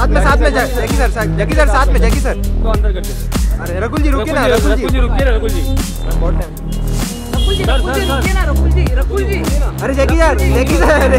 साथ में साथ में जैकी सर जैकी सर साथ में जैकी सर। तो अंदर कर सर अरे रकुल जी रुकिए ना रकुल जी रुकिए रकुल जी। बहुत टाइम रकुल जी सर, रकुल जी रुकिए ना रकुल जी रकुल जी। अरे जैकी सर जैकी सर अरे।